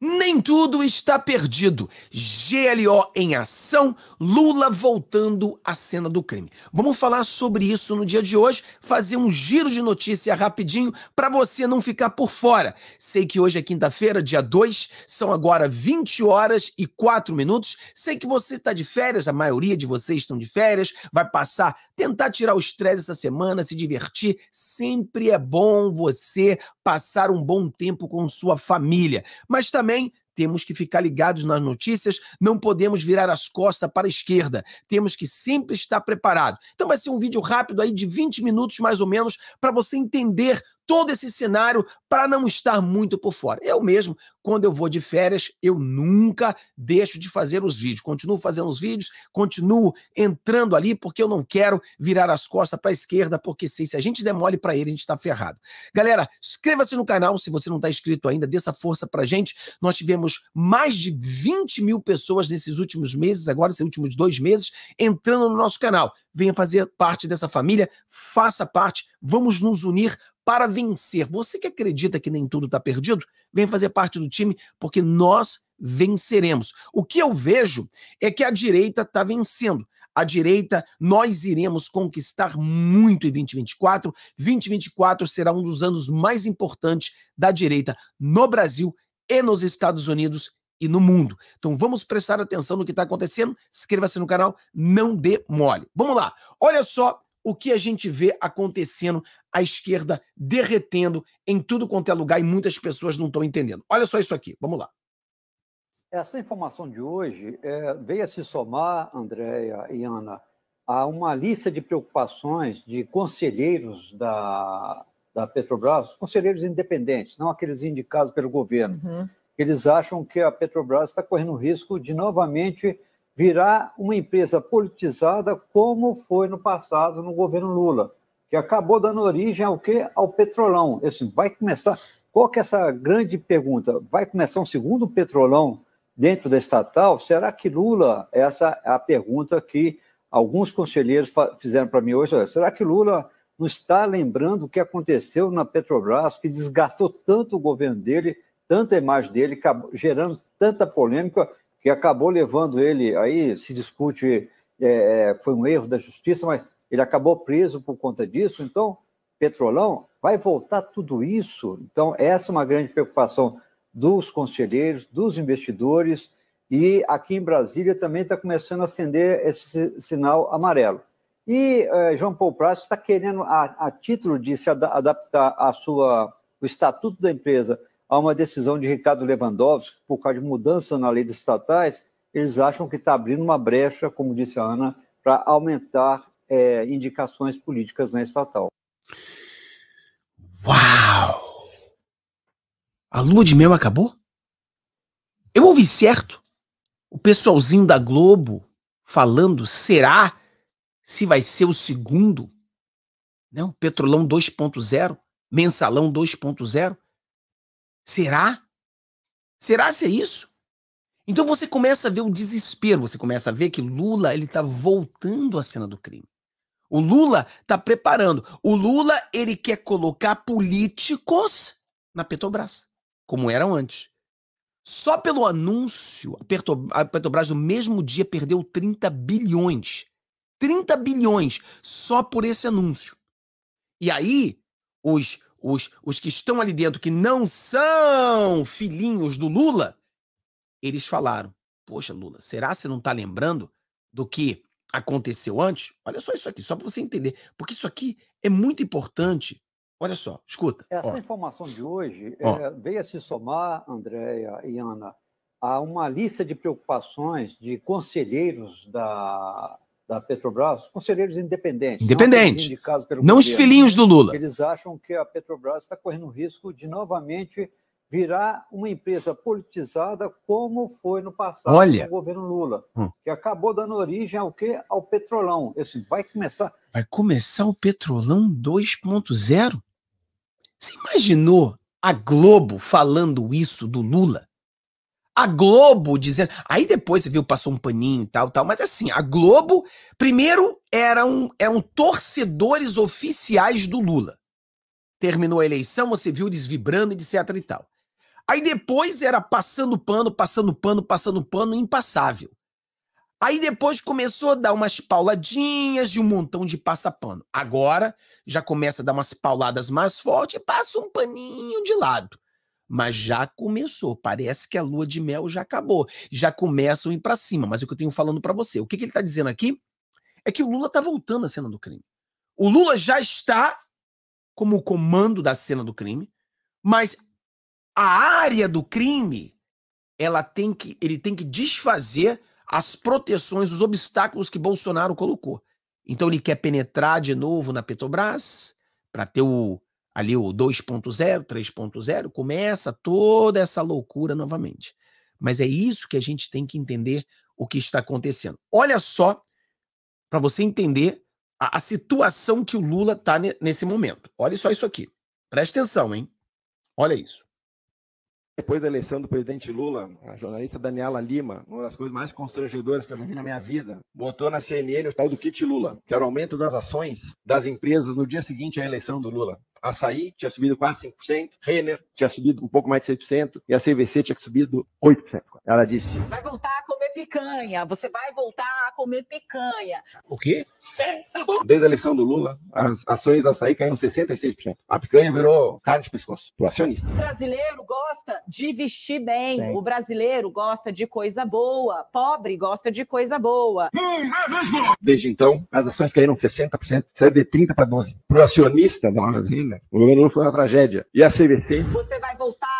Не Nem tudo está perdido. GLO em ação, Lula voltando à cena do crime. Vamos falar sobre isso no dia de hoje, fazer um giro de notícia rapidinho para você não ficar por fora. Sei que hoje é quinta-feira, dia 2, são agora 20 horas e 4 minutos. Sei que você está de férias, a maioria de vocês estão de férias, vai passar, tentar tirar o estresse essa semana, se divertir. Sempre é bom você passar um bom tempo com sua família. Mas também temos que ficar ligados nas notícias, não podemos virar as costas para a esquerda. Temos que sempre estar preparado. Então vai ser um vídeo rápido aí de 20 minutos mais ou menos para você entender todo esse cenário para não estar muito por fora. Eu mesmo, quando eu vou de férias, eu nunca deixo de fazer os vídeos. Continuo fazendo os vídeos, continuo entrando ali porque eu não quero virar as costas para a esquerda, porque sei, se a gente demole para ele, a gente está ferrado. Galera, inscreva-se no canal se você não está inscrito ainda, dê essa força para gente. Nós tivemos mais de 20 mil pessoas nesses últimos meses, agora esses últimos dois meses, entrando no nosso canal. Venha fazer parte dessa família, faça parte, vamos nos unir para vencer. Você que acredita que nem tudo está perdido, vem fazer parte do time, porque nós venceremos. O que eu vejo é que a direita está vencendo. A direita, nós iremos conquistar muito em 2024. 2024 será um dos anos mais importantes da direita no Brasil e nos Estados Unidos e no mundo. Então vamos prestar atenção no que está acontecendo. Inscreva-se no canal, não dê mole. Vamos lá. Olha só o que a gente vê acontecendo, a esquerda derretendo em tudo quanto é lugar e muitas pessoas não estão entendendo. Olha só isso aqui, vamos lá. Essa informação de hoje é, veio a se somar, Andréia e Ana, a uma lista de preocupações de conselheiros da, da Petrobras, conselheiros independentes, não aqueles indicados pelo governo. Uhum. Eles acham que a Petrobras está correndo risco de novamente virar uma empresa politizada como foi no passado no governo Lula, que acabou dando origem ao quê? Ao petrolão. Assim, vai começar. Qual que é essa grande pergunta? Vai começar um segundo petrolão dentro da estatal? Será que Lula? Essa é a pergunta que alguns conselheiros fizeram para mim hoje. Será que Lula não está lembrando o que aconteceu na Petrobras, que desgastou tanto o governo dele, tanta imagem dele, gerando tanta polêmica que acabou levando ele, aí se discute, é, é, foi um erro da justiça, mas ele acabou preso por conta disso. Então, Petrolão, vai voltar tudo isso? Então, essa é uma grande preocupação dos conselheiros, dos investidores, e aqui em Brasília também está começando a acender esse sinal amarelo. E eh, João Paulo Prats está querendo, a, a, título de se ad adaptar a sua, o estatuto da empresa a uma decisão de Ricardo Lewandowski, por causa de mudança na lei dos estatais, eles acham que está abrindo uma brecha, como disse a Ana, para aumentar é, indicações políticas na estatal. Uau! A lua de mel acabou? Eu ouvi certo? O pessoalzinho da Globo falando, será se vai ser o segundo? Não, Petrolão 2.0, Mensalão 2.0. Será? Será se é isso? Então você começa a ver o desespero, você começa a ver que Lula ele está voltando à cena do crime. O Lula está preparando. O Lula ele quer colocar políticos na Petrobras, como eram antes. Só pelo anúncio, a Petrobras no mesmo dia perdeu 30 bilhões. 30 bilhões só por esse anúncio. E aí, os os, os que estão ali dentro, que não são filhinhos do Lula, eles falaram: Poxa, Lula, será que você não está lembrando do que aconteceu antes? Olha só isso aqui, só para você entender. Porque isso aqui é muito importante. Olha só, escuta. Essa ó. informação de hoje é, veio a se somar, Andréia e Ana, a uma lista de preocupações de conselheiros da, da Petrobras, conselheiros independentes. Independentes. Não, não os filhinhos do Lula. Eles acham que a Petrobras está correndo risco de novamente virar uma empresa politizada como foi no passado Olha. no governo Lula, hum. que acabou dando origem ao quê? Ao petrolão. Esse vai começar. Vai começar o petrolão 2.0? Você imaginou a Globo falando isso do Lula? A Globo dizendo. Aí depois você viu, passou um paninho e tal, tal. Mas assim, a Globo, primeiro, eram, eram torcedores oficiais do Lula. Terminou a eleição, você viu eles vibrando, etc e tal. Aí depois era passando pano, passando pano, passando pano, impassável. Aí depois começou a dar umas pauladinhas e um montão de passapano. Agora já começa a dar umas pauladas mais fortes e passa um paninho de lado. Mas já começou. Parece que a lua de mel já acabou. Já começam a ir para cima. Mas o que eu tenho falando para você, o que, que ele está dizendo aqui é que o Lula está voltando à cena do crime. O Lula já está como o comando da cena do crime, mas a área do crime, ela tem que, ele tem que desfazer as proteções, os obstáculos que Bolsonaro colocou. Então ele quer penetrar de novo na Petrobras para ter o ali o 2.0, 3.0, começa toda essa loucura novamente. Mas é isso que a gente tem que entender o que está acontecendo. Olha só para você entender a, a, situação que o Lula está nesse momento. Olha só isso aqui. Presta atenção, hein? Olha isso. Depois da eleição do presidente Lula, a jornalista Daniela Lima, uma das coisas mais constrangedoras que eu vi na minha vida, botou na CNN o tal do kit Lula, que era o aumento das ações das empresas no dia seguinte à eleição do Lula. Açaí tinha subido quase 5%, Renner tinha subido um pouco mais de 6% e a CVC tinha subido 8%. Ela disse: Vai voltar a comer picanha, você vai voltar a comer picanha. O quê? Desde a eleição do Lula, as ações da açaí caíram 66%. A picanha virou carne de pescoço, pro acionista. O brasileiro gosta de vestir bem, Sim. o brasileiro gosta de coisa boa, pobre gosta de coisa boa. Desde então, as ações caíram 60%, saiu de 30 para 12. Pro acionista da Zelândia, o governo Lula foi uma tragédia. E a CVC? Você vai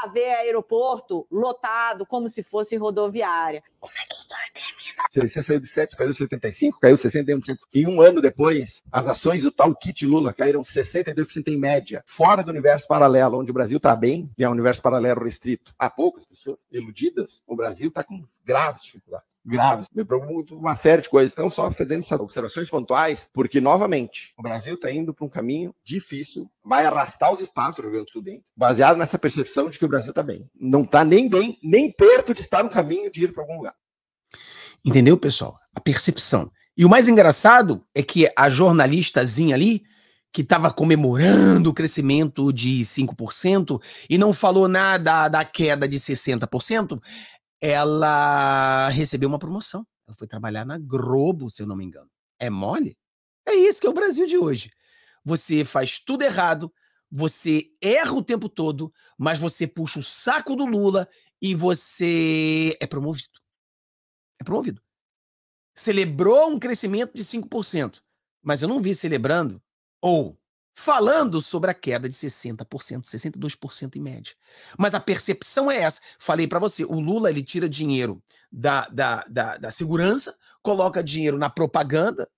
ver aeroporto lotado como se fosse rodoviária. Como é que a história termina? CVC saiu de 7, caiu 75, caiu 61%. E um ano depois, as ações do tal kit Lula caíram 62% em média, fora do universo paralelo, onde o Brasil está bem e é um universo paralelo restrito. Há poucas pessoas iludidas, o Brasil está com graves dificuldades graves, me preocupa uma série de coisas, não só fazendo essas observações pontuais, porque, novamente, o Brasil está indo para um caminho difícil, vai arrastar os estados do Rio Grande do Sul dentro, baseado nessa percepção de que o Brasil está bem. Não está nem bem, nem perto de estar no caminho de ir para algum lugar. Entendeu, pessoal? A percepção. E o mais engraçado é que a jornalistazinha ali, que estava comemorando o crescimento de 5% e não falou nada da queda de 60%, ela recebeu uma promoção. Ela foi trabalhar na Globo, se eu não me engano. É mole? É isso que é o Brasil de hoje. Você faz tudo errado, você erra o tempo todo, mas você puxa o saco do Lula e você é promovido. É promovido celebrou um crescimento de 5%, mas eu não vi celebrando ou falando sobre a queda de 60%, 62% em média. Mas a percepção é essa. Falei para você, o Lula ele tira dinheiro da, da, da, da segurança, coloca dinheiro na propaganda,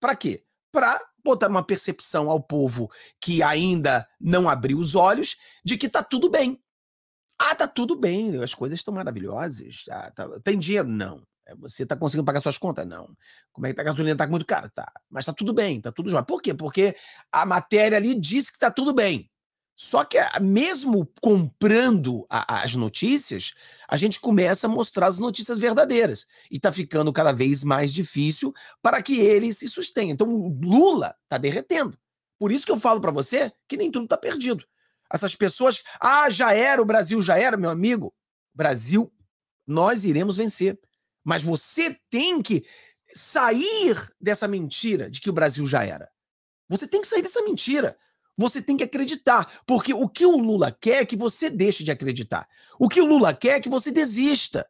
para quê? Para botar uma percepção ao povo que ainda não abriu os olhos de que tá tudo bem. Ah, tá tudo bem, as coisas estão maravilhosas. Ah, tá, tem dinheiro? Não. É, você está conseguindo pagar suas contas? Não. Como é que tá? a gasolina está muito cara? Tá. Mas está tudo bem, está tudo jóia. Por quê? Porque a matéria ali diz que está tudo bem. Só que ah, mesmo comprando a, as notícias, a gente começa a mostrar as notícias verdadeiras. E está ficando cada vez mais difícil para que ele se sustenha. Então o Lula está derretendo. Por isso que eu falo para você que nem tudo está perdido. Essas pessoas, ah, já era, o Brasil já era, meu amigo. Brasil, nós iremos vencer. Mas você tem que sair dessa mentira de que o Brasil já era. Você tem que sair dessa mentira. Você tem que acreditar. Porque o que o Lula quer é que você deixe de acreditar. O que o Lula quer é que você desista.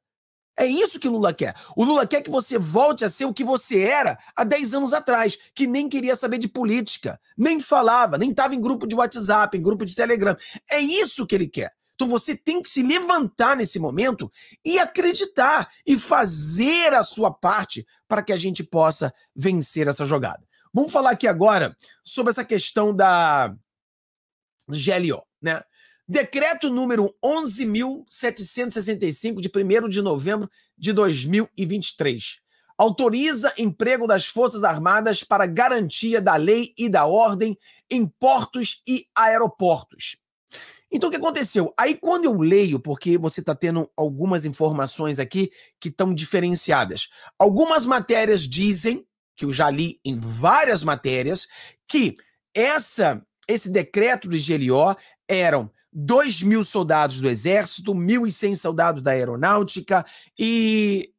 É isso que o Lula quer. O Lula quer que você volte a ser o que você era há 10 anos atrás, que nem queria saber de política, nem falava, nem estava em grupo de WhatsApp, em grupo de Telegram. É isso que ele quer. Então você tem que se levantar nesse momento e acreditar e fazer a sua parte para que a gente possa vencer essa jogada. Vamos falar aqui agora sobre essa questão da GLO, né? Decreto número 11.765, de 1 de novembro de 2023. Autoriza emprego das Forças Armadas para garantia da lei e da ordem em portos e aeroportos. Então, o que aconteceu? Aí, quando eu leio, porque você está tendo algumas informações aqui que estão diferenciadas. Algumas matérias dizem, que eu já li em várias matérias, que essa, esse decreto do GLO eram 2 mil soldados do exército, 1.100 soldados da aeronáutica e.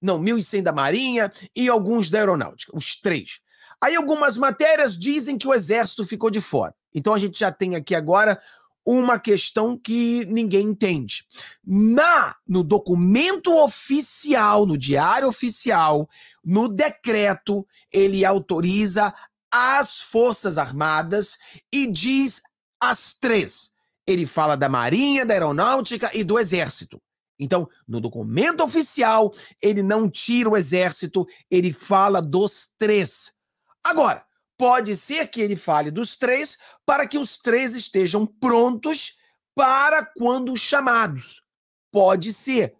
Não, 1.100 da marinha e alguns da aeronáutica, os três. Aí algumas matérias dizem que o exército ficou de fora. Então a gente já tem aqui agora uma questão que ninguém entende. Na no documento oficial, no diário oficial, no decreto, ele autoriza as Forças Armadas e diz as três. Ele fala da Marinha, da Aeronáutica e do Exército. Então, no documento oficial, ele não tira o Exército, ele fala dos três. Agora, pode ser que ele fale dos três para que os três estejam prontos para quando chamados. Pode ser.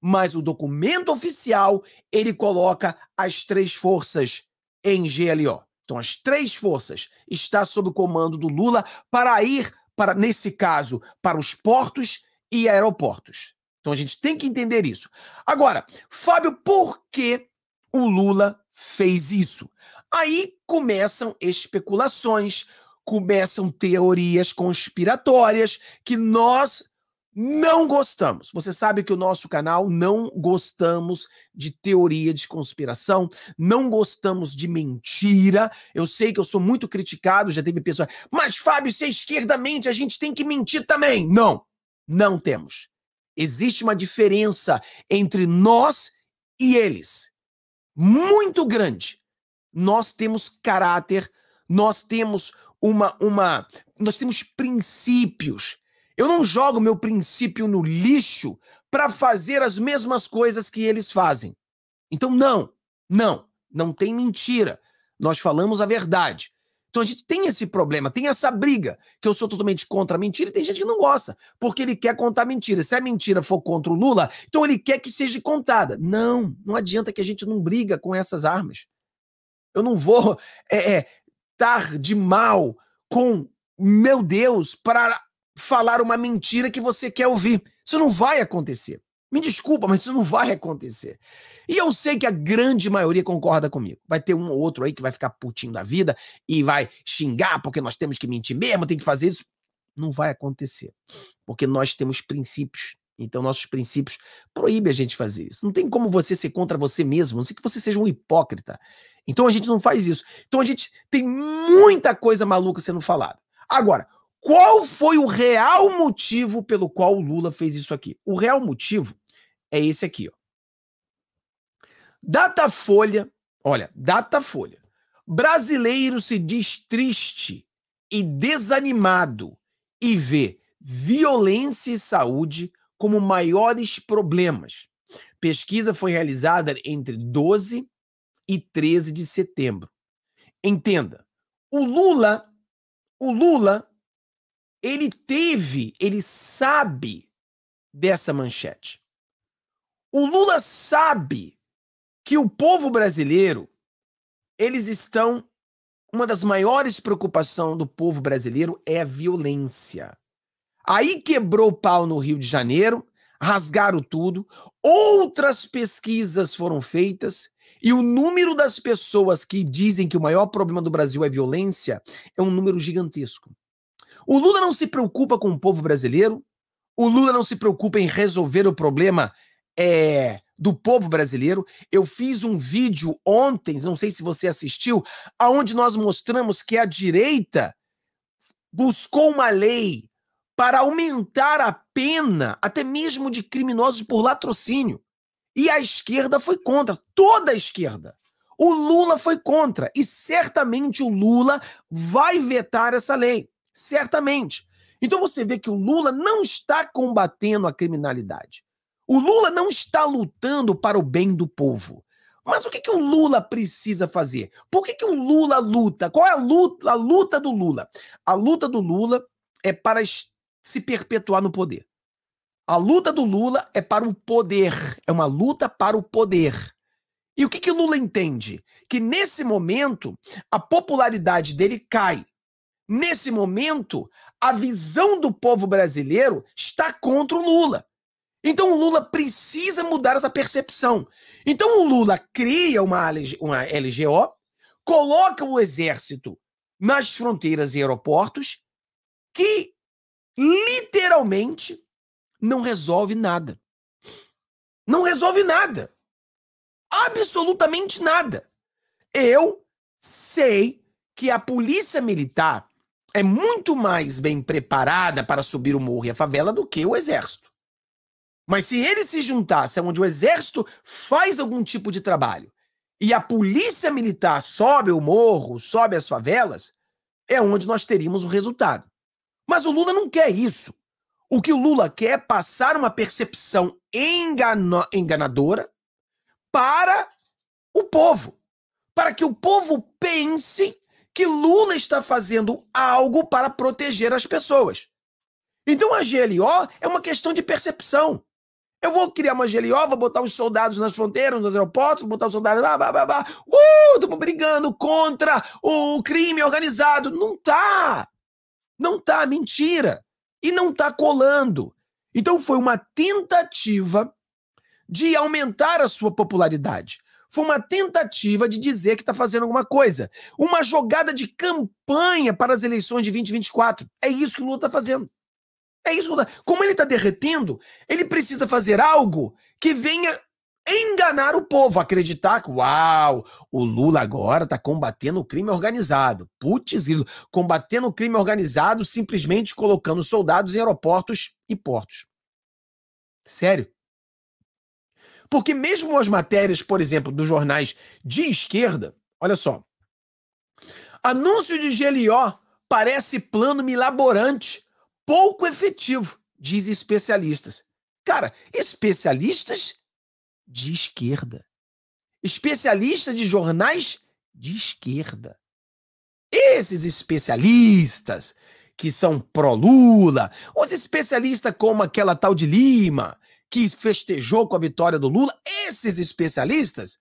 Mas o documento oficial, ele coloca as três forças em GLO. Então, as três forças está sob o comando do Lula para ir para nesse caso para os portos e aeroportos. Então a gente tem que entender isso. Agora, Fábio, por que o Lula fez isso? Aí começam especulações, começam teorias conspiratórias que nós não gostamos. Você sabe que o nosso canal não gostamos de teoria de conspiração, não gostamos de mentira. Eu sei que eu sou muito criticado, já teve pessoas, mas Fábio, se é esquerda mente, a gente tem que mentir também. Não, não temos. Existe uma diferença entre nós e eles, muito grande nós temos caráter, nós temos uma uma nós temos princípios. Eu não jogo meu princípio no lixo para fazer as mesmas coisas que eles fazem. Então não, não, não tem mentira. Nós falamos a verdade. Então a gente tem esse problema, tem essa briga, que eu sou totalmente contra a mentira e tem gente que não gosta, porque ele quer contar mentira. Se a mentira for contra o Lula, então ele quer que seja contada. Não, não adianta que a gente não briga com essas armas. Eu não vou é, é, estar de mal com meu Deus para falar uma mentira que você quer ouvir. Isso não vai acontecer. Me desculpa, mas isso não vai acontecer. E eu sei que a grande maioria concorda comigo. Vai ter um ou outro aí que vai ficar putinho da vida e vai xingar porque nós temos que mentir mesmo, tem que fazer isso. Não vai acontecer. Porque nós temos princípios. Então, nossos princípios proíbem a gente fazer isso. Não tem como você ser contra você mesmo, não sei que você seja um hipócrita. Então a gente não faz isso. Então a gente tem muita coisa maluca sendo falada. Agora, qual foi o real motivo pelo qual o Lula fez isso aqui? O real motivo é esse aqui, ó. Datafolha, olha, Datafolha. Brasileiro se diz triste e desanimado e vê violência e saúde como maiores problemas. Pesquisa foi realizada entre 12 e 13 de setembro. Entenda, o Lula, o Lula, ele teve, ele sabe dessa manchete. O Lula sabe que o povo brasileiro, eles estão uma das maiores preocupações do povo brasileiro é a violência. Aí quebrou o pau no Rio de Janeiro, rasgaram tudo. Outras pesquisas foram feitas e o número das pessoas que dizem que o maior problema do Brasil é violência é um número gigantesco. O Lula não se preocupa com o povo brasileiro, o Lula não se preocupa em resolver o problema é, do povo brasileiro. Eu fiz um vídeo ontem, não sei se você assistiu, aonde nós mostramos que a direita buscou uma lei para aumentar a pena, até mesmo de criminosos por latrocínio. E a esquerda foi contra, toda a esquerda. O Lula foi contra e certamente o Lula vai vetar essa lei, certamente. Então você vê que o Lula não está combatendo a criminalidade. O Lula não está lutando para o bem do povo. Mas o que, que o Lula precisa fazer? Por que, que o Lula luta? Qual é a luta, a luta do Lula? A luta do Lula é para se perpetuar no poder. A luta do Lula é para o poder, é uma luta para o poder. E o que, que o Lula entende? Que nesse momento a popularidade dele cai. Nesse momento, a visão do povo brasileiro está contra o Lula. Então o Lula precisa mudar essa percepção. Então o Lula cria uma, uma LGO, coloca o exército nas fronteiras e aeroportos, que literalmente não resolve nada. Não resolve nada. Absolutamente nada. Eu sei que a polícia militar é muito mais bem preparada para subir o morro e a favela do que o exército. Mas se ele se juntasse onde o exército faz algum tipo de trabalho e a polícia militar sobe o morro, sobe as favelas, é onde nós teríamos o resultado. Mas o Lula não quer isso. O que o Lula quer é passar uma percepção engano, enganadora para o povo. Para que o povo pense que Lula está fazendo algo para proteger as pessoas. Então a GLO é uma questão de percepção. Eu vou criar uma GLO, vou botar os soldados nas fronteiras, nos aeroportos, vou botar os soldados. Blá, blá, blá, blá. Uh, estamos brigando contra o crime organizado. Não tá. Não tá, mentira. E não tá colando. Então foi uma tentativa de aumentar a sua popularidade. Foi uma tentativa de dizer que está fazendo alguma coisa. Uma jogada de campanha para as eleições de 2024. É isso que o Lula está fazendo. É isso. Como ele está derretendo, ele precisa fazer algo que venha enganar o povo, acreditar que, uau, o Lula agora está combatendo o crime organizado. Putz, combatendo o crime organizado simplesmente colocando soldados em aeroportos e portos. Sério? Porque mesmo as matérias, por exemplo, dos jornais de esquerda, olha só. Anúncio de GLO parece plano milaborante pouco efetivo, diz especialistas. Cara, especialistas de esquerda. Especialistas de jornais de esquerda. Esses especialistas que são pró-Lula, os especialistas como aquela tal de Lima, que festejou com a vitória do Lula, esses especialistas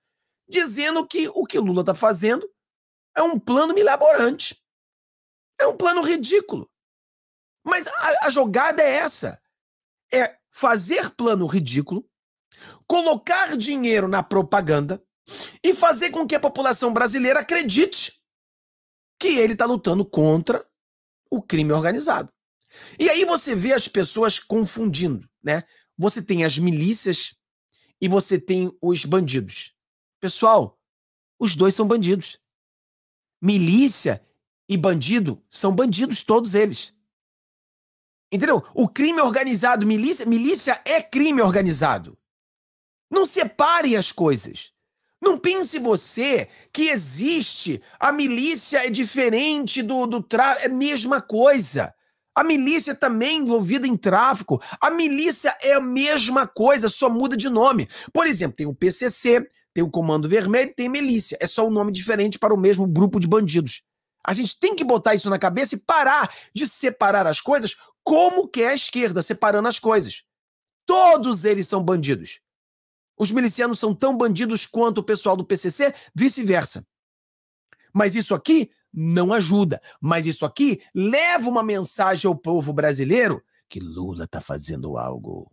dizendo que o que Lula está fazendo é um plano milaborante. É um plano ridículo. Mas a, a jogada é essa: é fazer plano ridículo, colocar dinheiro na propaganda e fazer com que a população brasileira acredite que ele está lutando contra o crime organizado. E aí você vê as pessoas confundindo, né? Você tem as milícias e você tem os bandidos. Pessoal, os dois são bandidos. Milícia e bandido são bandidos, todos eles. Entendeu? O crime organizado, milícia, milícia é crime organizado. Não separe as coisas. Não pense você que existe a milícia é diferente do, do tráfico, é a mesma coisa. A milícia também envolvida em tráfico. A milícia é a mesma coisa, só muda de nome. Por exemplo, tem o PCC, tem o Comando Vermelho, tem milícia. É só um nome diferente para o mesmo grupo de bandidos. A gente tem que botar isso na cabeça e parar de separar as coisas como que é a esquerda, separando as coisas. Todos eles são bandidos. Os milicianos são tão bandidos quanto o pessoal do PCC, vice-versa. Mas isso aqui não ajuda. Mas isso aqui leva uma mensagem ao povo brasileiro que Lula tá fazendo algo.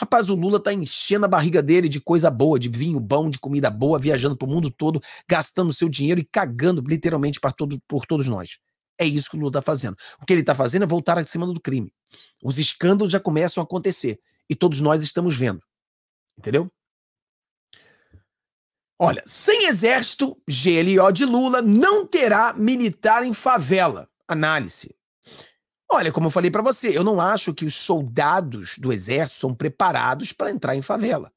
Rapaz, o Lula tá enchendo a barriga dele de coisa boa, de vinho bom, de comida boa, viajando pro mundo todo, gastando seu dinheiro e cagando literalmente todo, por todos nós. É isso que o Lula está fazendo. O que ele está fazendo é voltar acima do crime. Os escândalos já começam a acontecer. E todos nós estamos vendo. Entendeu? Olha, sem exército, GLO de Lula não terá militar em favela. Análise. Olha, como eu falei para você, eu não acho que os soldados do exército são preparados para entrar em favela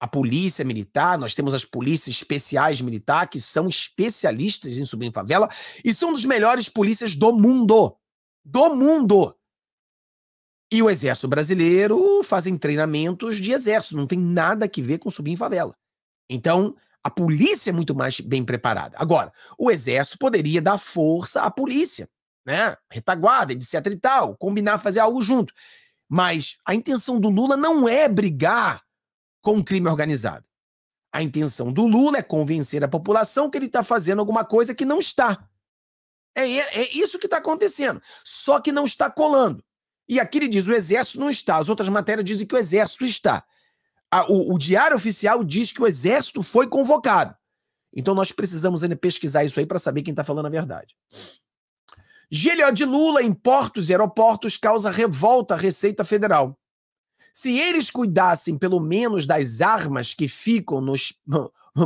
a polícia militar, nós temos as polícias especiais militar, que são especialistas em subir em favela, e são dos melhores polícias do mundo. Do mundo. E o exército brasileiro fazem treinamentos de exército, não tem nada a ver com subir em favela. Então, a polícia é muito mais bem preparada. Agora, o exército poderia dar força à polícia, né? Retaguarda, etc e tal, combinar fazer algo junto. Mas a intenção do Lula não é brigar com o crime organizado. A intenção do Lula é convencer a população que ele está fazendo alguma coisa que não está. É, é isso que está acontecendo. Só que não está colando. E aqui ele diz: o exército não está. As outras matérias dizem que o exército está. A, o, o diário oficial diz que o exército foi convocado. Então nós precisamos ainda pesquisar isso aí para saber quem está falando a verdade. GLO de Lula em portos e aeroportos causa revolta à Receita Federal. Se eles cuidassem pelo menos das armas que ficam nos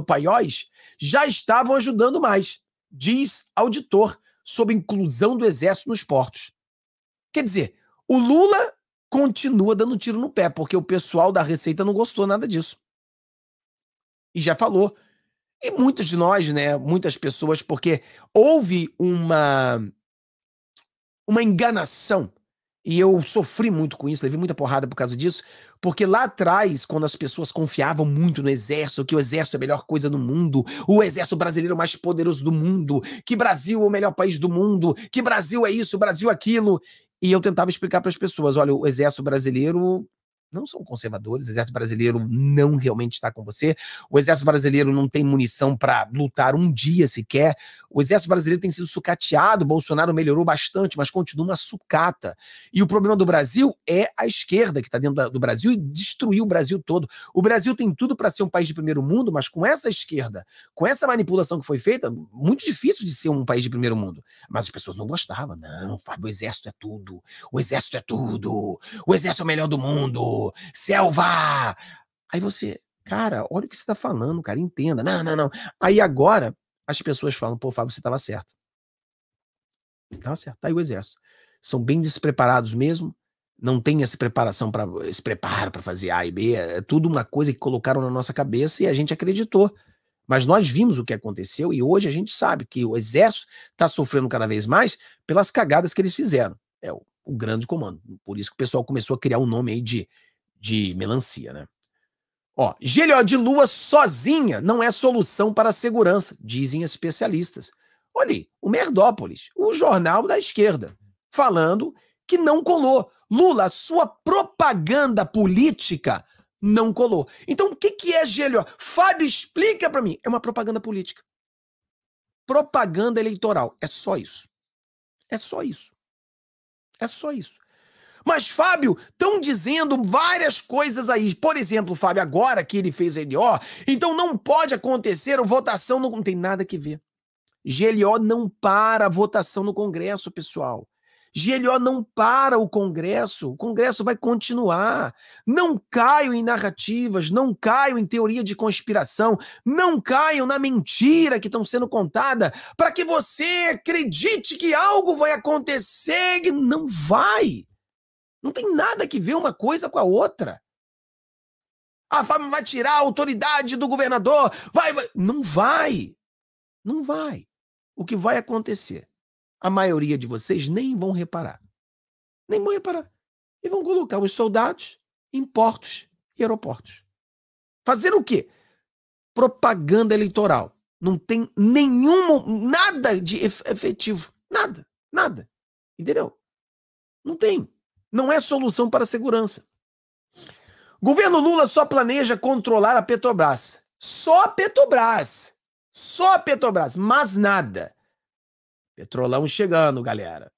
paióis, já estavam ajudando mais, diz auditor sobre inclusão do exército nos portos. Quer dizer, o Lula continua dando tiro no pé, porque o pessoal da Receita não gostou nada disso. E já falou. E muitos de nós, né, muitas pessoas, porque houve uma uma enganação e eu sofri muito com isso, levei muita porrada por causa disso, porque lá atrás, quando as pessoas confiavam muito no exército, que o exército é a melhor coisa no mundo, o exército brasileiro é o mais poderoso do mundo, que Brasil é o melhor país do mundo, que Brasil é isso, Brasil é aquilo, e eu tentava explicar para as pessoas, olha, o exército brasileiro não são conservadores, o exército brasileiro não realmente está com você, o exército brasileiro não tem munição para lutar um dia sequer, o exército brasileiro tem sido sucateado, Bolsonaro melhorou bastante, mas continua uma sucata. E o problema do Brasil é a esquerda que está dentro do Brasil e destruiu o Brasil todo. O Brasil tem tudo para ser um país de primeiro mundo, mas com essa esquerda, com essa manipulação que foi feita, muito difícil de ser um país de primeiro mundo. Mas as pessoas não gostavam. Não, Fábio, o exército é tudo. O exército é tudo. O exército é o melhor do mundo. Selva! Aí você, cara, olha o que você está falando, cara, entenda. Não, não, não. Aí agora as pessoas falam, pô, Fábio, você estava certo. Estava certo. Tá aí o exército. São bem despreparados mesmo. Não tem essa preparação para esse preparo para fazer A e B. É tudo uma coisa que colocaram na nossa cabeça e a gente acreditou. Mas nós vimos o que aconteceu e hoje a gente sabe que o exército está sofrendo cada vez mais pelas cagadas que eles fizeram. É o, o, grande comando. Por isso que o pessoal começou a criar um nome aí de, de melancia, né? Ó, GLO de lua sozinha não é solução para a segurança, dizem especialistas. Olha aí, o Merdópolis, o jornal da esquerda, falando que não colou. Lula, sua propaganda política não colou. Então, o que, que é GLO? Fábio, explica para mim. É uma propaganda política. Propaganda eleitoral. É só isso. É só isso. É só isso. Mas, Fábio, estão dizendo várias coisas aí. Por exemplo, Fábio, agora que ele fez LO, então não pode acontecer a votação, não, não tem nada que ver. GLO não para a votação no Congresso, pessoal. GLO não para o Congresso, o Congresso vai continuar. Não caiam em narrativas, não caiam em teoria de conspiração, não caiam na mentira que estão sendo contada para que você acredite que algo vai acontecer e não vai. Não tem nada que ver uma coisa com a outra. A Fábio vai tirar a autoridade do governador. Vai, vai. Não vai. Não vai. O que vai acontecer? A maioria de vocês nem vão reparar. Nem vão reparar. E vão colocar os soldados em portos e aeroportos. Fazer o quê? Propaganda eleitoral. Não tem nenhum, nada de efetivo. Nada, nada. Entendeu? Não tem não é solução para a segurança. Governo Lula só planeja controlar a Petrobras. Só a Petrobras. Só a Petrobras, mas nada. Petrolão chegando, galera.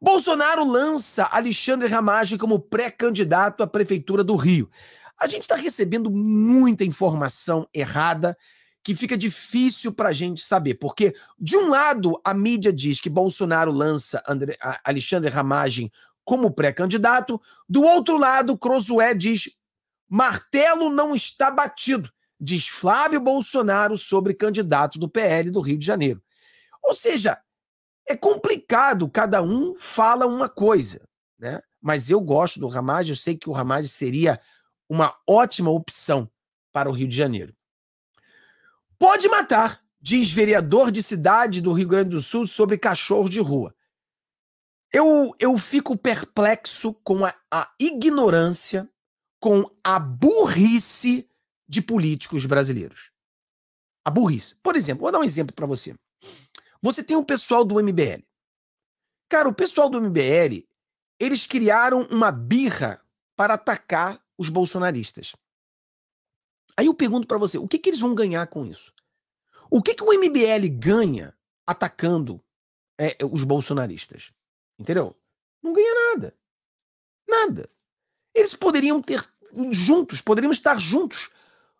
Bolsonaro lança Alexandre Ramagem como pré-candidato à prefeitura do Rio. A gente está recebendo muita informação errada que fica difícil para a gente saber, porque de um lado a mídia diz que Bolsonaro lança André, Alexandre Ramagem como pré-candidato. Do outro lado, Crosué diz: martelo não está batido, diz Flávio Bolsonaro sobre candidato do PL do Rio de Janeiro. Ou seja, é complicado, cada um fala uma coisa, né? Mas eu gosto do Ramage, eu sei que o Ramage seria uma ótima opção para o Rio de Janeiro. Pode matar, diz vereador de cidade do Rio Grande do Sul sobre cachorro de rua. Eu, eu fico perplexo com a, a ignorância, com a burrice de políticos brasileiros. A burrice. Por exemplo, vou dar um exemplo para você. Você tem o pessoal do MBL. Cara, o pessoal do MBL, eles criaram uma birra para atacar os bolsonaristas. Aí eu pergunto para você, o que, que eles vão ganhar com isso? O que, que o MBL ganha atacando é, os bolsonaristas? Entendeu? Não ganha nada. Nada. Eles poderiam ter juntos, poderiam estar juntos,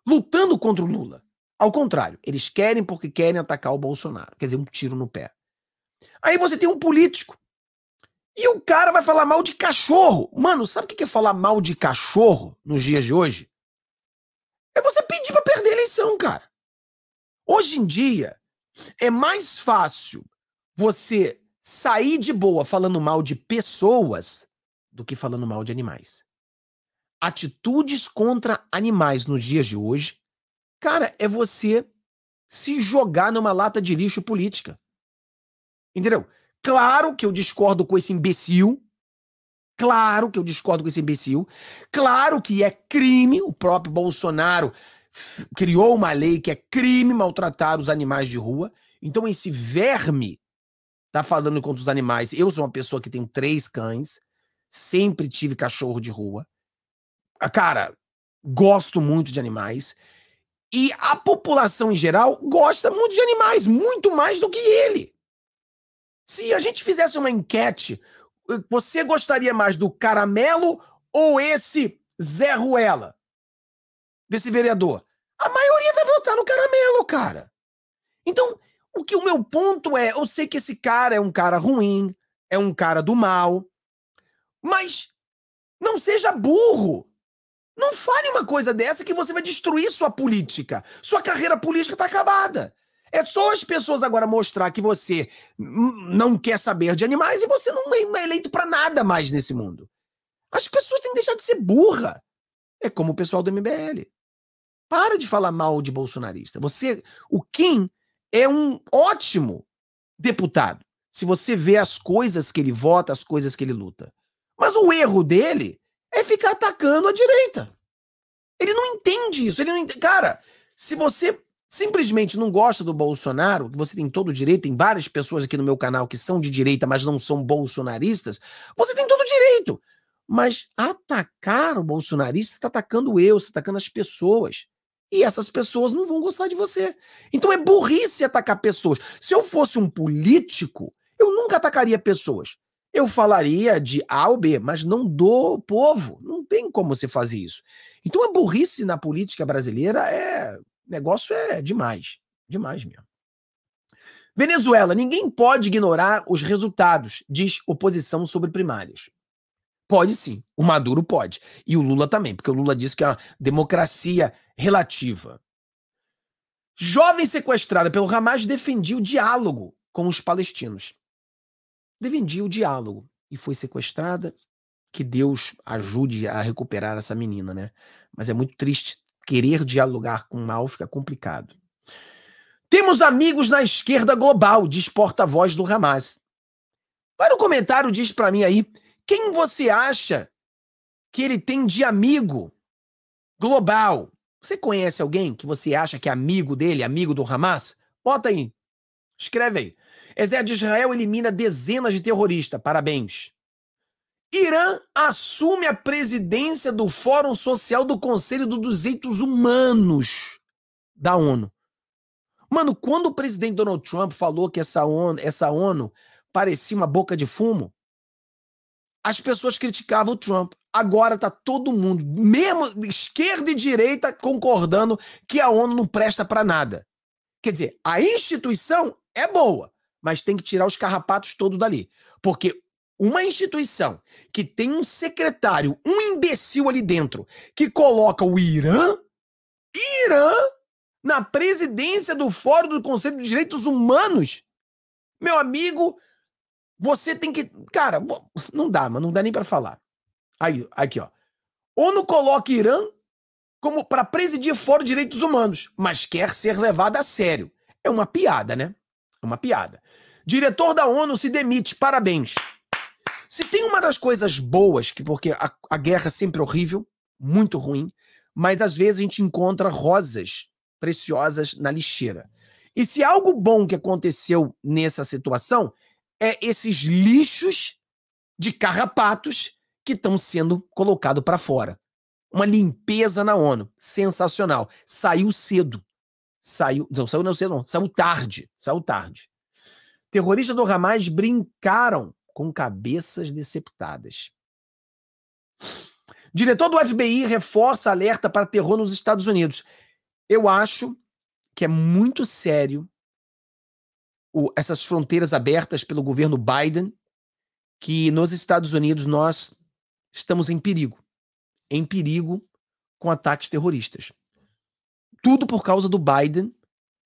lutando contra o Lula. Ao contrário, eles querem porque querem atacar o Bolsonaro. Quer dizer, um tiro no pé. Aí você tem um político E o cara vai falar mal de cachorro. Mano, sabe o que é falar mal de cachorro nos dias de hoje? É você pedir para perder a eleição, cara. Hoje em dia, é mais fácil você sair de boa falando mal de pessoas do que falando mal de animais. Atitudes contra animais nos dias de hoje, cara, é você se jogar numa lata de lixo política. Entendeu? Claro que eu discordo com esse imbecil. Claro que eu discordo com esse imbecil. Claro que é crime. O próprio Bolsonaro criou uma lei que é crime maltratar os animais de rua. Então esse verme tá falando contra os animais. Eu sou uma pessoa que tem três cães. Sempre tive cachorro de rua. Ah, cara, gosto muito de animais. E a população em geral gosta muito de animais, muito mais do que ele. Se a gente fizesse uma enquete, você gostaria mais do caramelo ou esse Zé Ruela? Desse vereador? A maioria vai votar no caramelo, cara. Então, o que o meu ponto é, eu sei que esse cara é um cara ruim, é um cara do mal, mas não seja burro. Não fale uma coisa dessa que você vai destruir sua política. Sua carreira política está acabada. É só as pessoas agora mostrar que você não quer saber de animais e você não é eleito para nada mais nesse mundo. As pessoas têm que deixar de ser burra. É como o pessoal do MBL. Para de falar mal de bolsonarista. Você, o Kim é um ótimo deputado. Se você vê as coisas que ele vota, as coisas que ele luta. Mas o erro dele é ficar atacando a direita. Ele não entende isso. Ele não entende. Cara, se você simplesmente não gosta do Bolsonaro, você tem todo o direito, tem várias pessoas aqui no meu canal que são de direita, mas não são bolsonaristas, você tem todo o direito. Mas atacar o bolsonarista, você está atacando eu, você está atacando as pessoas. E essas pessoas não vão gostar de você. Então é burrice atacar pessoas. Se eu fosse um político, eu nunca atacaria pessoas. Eu falaria de A ou B, mas não do povo. Não tem como você fazer isso. Então a burrice na política brasileira é negócio é demais. Demais mesmo. Venezuela, ninguém pode ignorar os resultados, diz oposição sobre primárias. Pode sim, o Maduro pode. E o Lula também, porque o Lula disse que é uma democracia relativa. Jovem sequestrada pelo Hamas defendia o diálogo com os palestinos. Defendia o diálogo e foi sequestrada. Que Deus ajude a recuperar essa menina, né? Mas é muito triste querer dialogar com o mal fica complicado. Temos amigos na esquerda global, diz porta-voz do Hamas. Vai no comentário, diz para mim aí, quem você acha que ele tem de amigo global? Você conhece alguém que você acha que é amigo dele, amigo do Hamas? Bota aí. Escreve aí. Exército de Israel elimina dezenas de terroristas. Parabéns. Irã assume a presidência do Fórum Social do Conselho dos Direitos Humanos da ONU. Mano, quando o presidente Donald Trump falou que essa ONU, essa ONU parecia uma boca de fumo, as pessoas criticavam o Trump. Agora tá todo mundo, mesmo esquerda e direita, concordando que a ONU não presta para nada. Quer dizer, a instituição é boa, mas tem que tirar os carrapatos todos dali. Porque uma instituição que tem um secretário, um imbecil ali dentro, que coloca o Irã, Irã, na presidência do Fórum do Conselho de Direitos Humanos, meu amigo, você tem que. Cara, não dá, mas não dá nem para falar. Aí, aqui, ó. ONU coloca Irã como para presidir Fórum de Direitos Humanos, mas quer ser levado a sério. É uma piada, né? É uma piada. Diretor da ONU se demite. Parabéns. Se tem uma das coisas boas, que porque a, a guerra é sempre horrível, muito ruim, mas às vezes a gente encontra rosas preciosas na lixeira. E se algo bom que aconteceu nessa situação é esses lixos de carrapatos que estão sendo colocados para fora. Uma limpeza na ONU, sensacional. Saiu cedo. Saiu, não saiu não cedo não, saiu tarde, saiu tarde. Terroristas do Hamas brincaram com cabeças deceptadas. Diretor do FBI reforça alerta para terror nos Estados Unidos. Eu acho que é muito sério o, essas fronteiras abertas pelo governo Biden que nos Estados Unidos nós estamos em perigo. Em perigo com ataques terroristas. Tudo por causa do Biden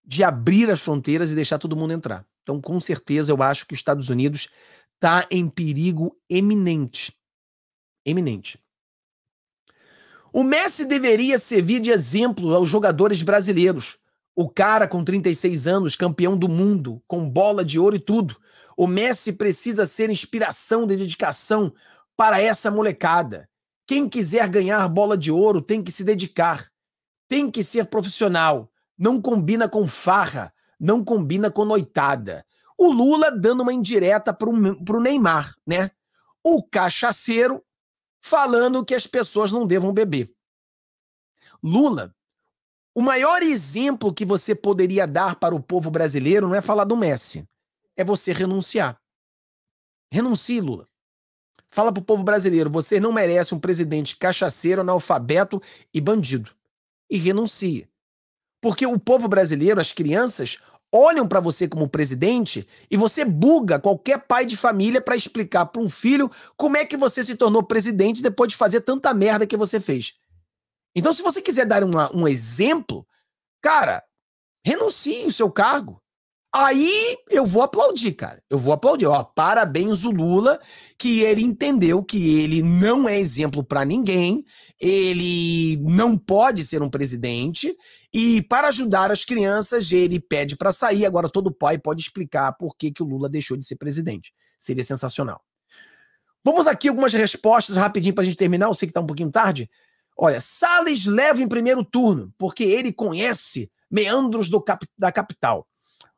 de abrir as fronteiras e deixar todo mundo entrar. Então, com certeza, eu acho que os Estados Unidos está em perigo eminente. Eminente. O Messi deveria servir de exemplo aos jogadores brasileiros. O cara com 36 anos, campeão do mundo, com bola de ouro e tudo. O Messi precisa ser inspiração de dedicação para essa molecada. Quem quiser ganhar bola de ouro tem que se dedicar. Tem que ser profissional. Não combina com farra, não combina com noitada. O Lula dando uma indireta para o Neymar, né? O cachaceiro falando que as pessoas não devam beber. Lula, o maior exemplo que você poderia dar para o povo brasileiro não é falar do Messi, é você renunciar. Renuncie, Lula. Fala para o povo brasileiro: você não merece um presidente cachaceiro, analfabeto e bandido. E renuncie. Porque o povo brasileiro, as crianças, olham para você como presidente e você buga qualquer pai de família para explicar para um filho como é que você se tornou presidente depois de fazer tanta merda que você fez. Então, se você quiser dar uma, um exemplo, cara, renuncie o seu cargo. Aí eu vou aplaudir, cara. Eu vou aplaudir. Ó, parabéns o Lula, que ele entendeu que ele não é exemplo para ninguém, ele não pode ser um presidente e para ajudar as crianças ele pede para sair. Agora todo pai pode explicar por que, que o Lula deixou de ser presidente. Seria sensacional. Vamos aqui algumas respostas rapidinho para a gente terminar. Eu sei que está um pouquinho tarde. Olha, Salles leva em primeiro turno porque ele conhece meandros cap da capital.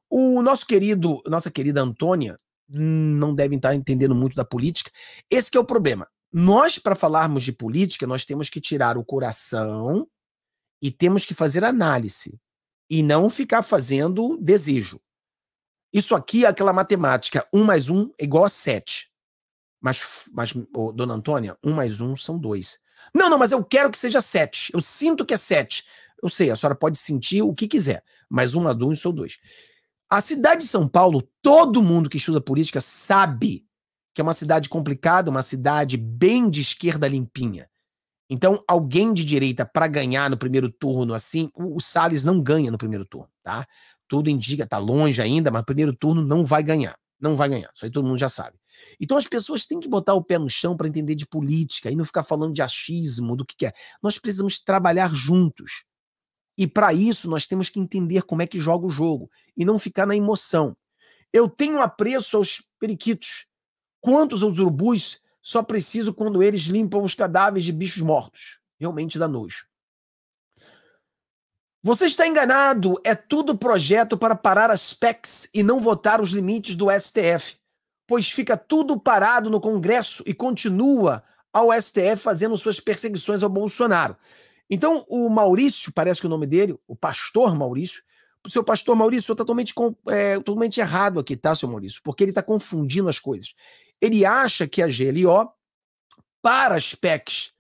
O nosso querido, nossa querida Antônia, não devem estar entendendo muito da política. Esse é o problema. Nós, para falarmos de política, nós temos que tirar o coração e temos que fazer análise. E não ficar fazendo desejo. Isso aqui é aquela matemática. 1 mais 1 é igual a 7. Mas, mas oh, dona Antônia, 1 mais 1 são 2. Não, não, mas eu quero que seja 7. Eu sinto que é 7. Eu sei, a senhora pode sentir o que quiser. Mas 1 mais 1 são 2. A cidade de São Paulo, todo mundo que estuda política sabe que é uma cidade complicada, uma cidade bem de esquerda limpinha. Então, alguém de direita para ganhar no primeiro turno assim, o, Salles não ganha no primeiro turno, tá? Tudo indica, tá longe ainda, mas primeiro turno não vai ganhar. Não vai ganhar. Isso aí todo mundo já sabe. Então as pessoas têm que botar o pé no chão para entender de política e não ficar falando de achismo, do que, que é. Nós precisamos trabalhar juntos. E para isso nós temos que entender como é que joga o jogo e não ficar na emoção. Eu tenho apreço aos periquitos. Quantos aos urubus só preciso quando eles limpam os cadáveres de bichos mortos? Realmente dá nojo. Você está enganado. É tudo projeto para parar as PECs e não votar os limites do STF. Pois fica tudo parado no Congresso e continua ao STF fazendo suas perseguições ao Bolsonaro. Então, o Maurício, parece que o nome dele, o pastor Maurício, o seu pastor Maurício, está totalmente, é, totalmente errado aqui, tá, seu Maurício? Porque ele está confundindo as coisas. Ele acha que a GLO para as PECs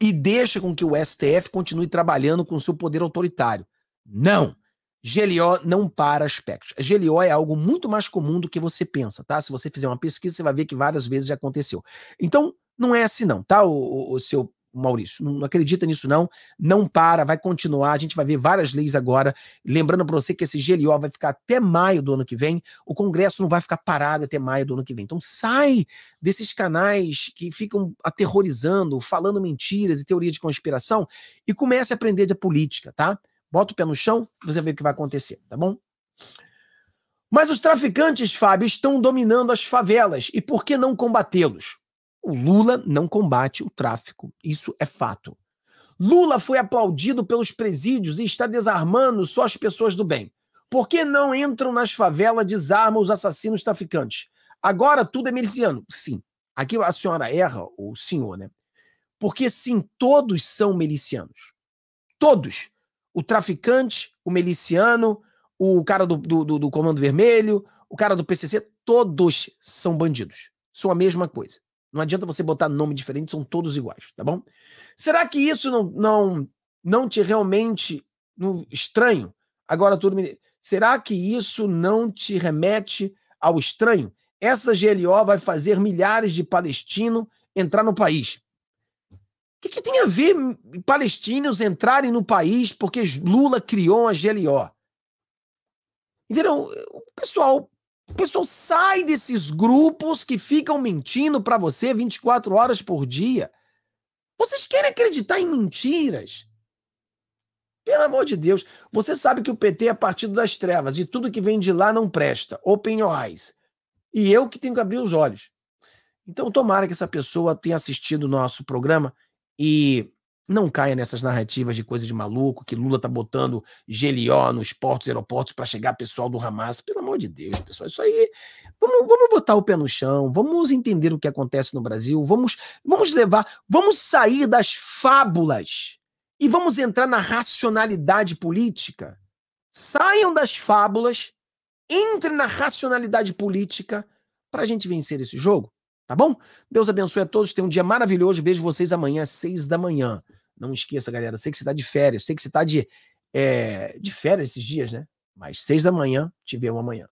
e deixa com que o STF continue trabalhando com seu poder autoritário. Não! GLO não para as PECs. A GLO é algo muito mais comum do que você pensa, tá? Se você fizer uma pesquisa, você vai ver que várias vezes já aconteceu. Então, não é assim não, tá, o, o, o seu Maurício. Não acredita nisso, não. Não para, vai continuar. A gente vai ver várias leis agora. Lembrando para você que esse GLO vai ficar até maio do ano que vem. O Congresso não vai ficar parado até maio do ano que vem. Então sai desses canais que ficam aterrorizando, falando mentiras e teoria de conspiração e comece a aprender de política, tá? Bota o pé no chão, você ver o que vai acontecer, tá bom? Mas os traficantes, Fábio, estão dominando as favelas. E por que não combatê-los? O Lula não combate o tráfico, isso é fato. Lula foi aplaudido pelos presídios e está desarmando só as pessoas do bem. Por que não entram nas favelas, desarmam os assassinos traficantes? Agora tudo é miliciano. Sim. Aqui a senhora erra, o senhor, né? Porque sim, todos são milicianos. Todos. O traficante, o miliciano, o cara do, do, do Comando Vermelho, o cara do PCC, todos são bandidos. São a mesma coisa. Não adianta você botar nome diferente, são todos iguais, tá bom? Será que isso não não, não te realmente no, estranho? Agora tudo me... Será que isso não te remete ao estranho? essa GLO vai fazer milhares de palestinos entrar no país. Que, que tem a ver palestinos entrarem no país porque Lula criou a GLO? Entendeu? O pessoal, o pessoal sai desses grupos que ficam mentindo para você 24 horas por dia. Vocês querem acreditar em mentiras? Pelo amor de Deus, você sabe que o PT é partido das trevas e tudo que vem de lá não presta. Open your eyes. E eu que tenho que abrir os olhos. Então, tomara que essa pessoa tenha assistido o nosso programa e não caia nessas narrativas de coisa de maluco, que Lula tá botando GLO nos portos e aeroportos para chegar pessoal do Hamas. Pelo amor de Deus, pessoal, isso aí. Vamos, vamos botar o pé no chão, vamos entender o que acontece no Brasil, vamos, vamos levar, vamos sair das fábulas e vamos entrar na racionalidade política. Saiam das fábulas, entrem na racionalidade política para a gente vencer esse jogo. Tá bom? Deus abençoe a todos. Tenham um dia maravilhoso. Vejo vocês amanhã às seis da manhã. Não esqueça, galera. Sei que você está de férias. Sei que você está de, é, de férias esses dias, né? Mas seis da manhã, te vemos amanhã.